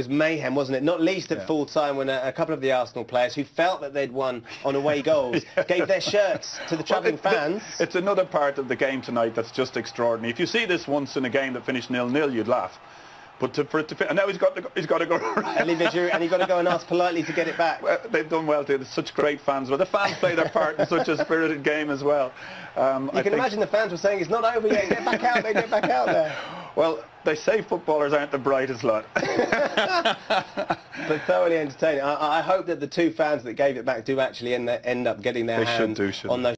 was mayhem, wasn't it? Not least at Yeah. full time when a, a couple of the Arsenal players who felt that they'd won on away goals gave their shirts to the travelling Well, fans. It's another part of the game tonight that's just extraordinary. If you see this once in a game that finished nil-nil, you'd laugh. But to, for it to fin- and now he's got to go, he's got to go. And you've got to go and ask politely to get it back. Well, they've done well. They're such great fans. Well, the fans play their part in such a spirited game as well. Um, You I can imagine the fans were saying, it's not over yet, get back out there, get back out there. Well, they say footballers aren't the brightest lot. But thoroughly entertaining. I, I hope that the two fans that gave it back do actually end, end up getting their They hands do, on those